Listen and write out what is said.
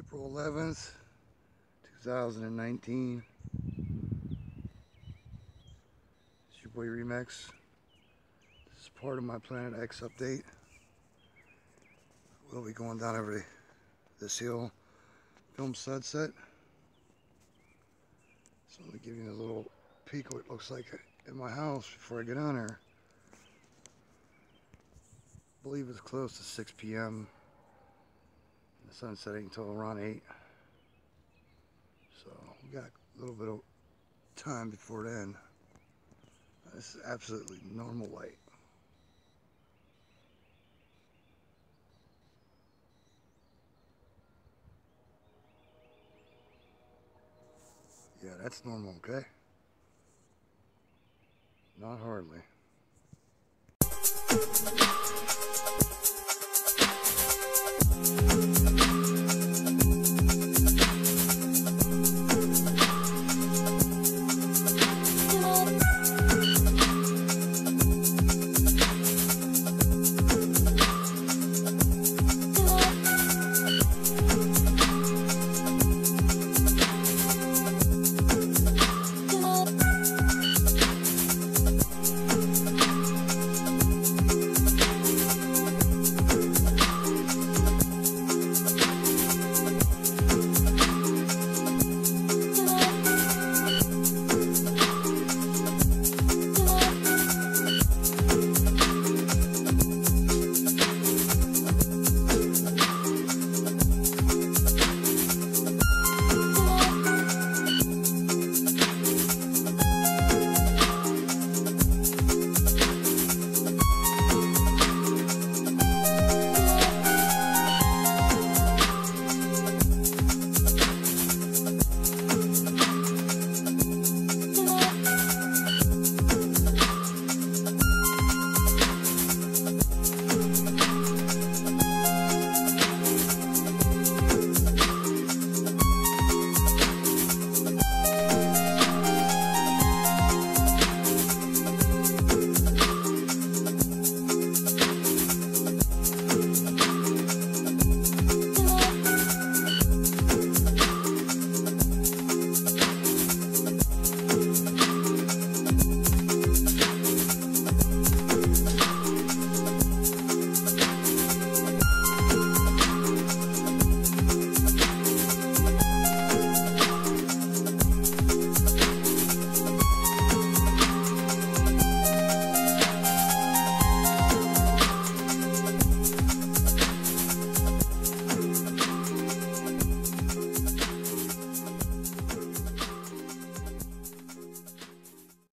April 11th, 2019. It's your boy Remix. This is part of my Planet X update. We'll be going down over this hill, film sunset. So let me give you a little peek what it looks like in my house before I get on there. I believe it's close to 6 p.m. The sun's setting until around 8. So we got a little bit of time before then. This is absolutely normal light. Yeah, that's normal, okay? Not hardly.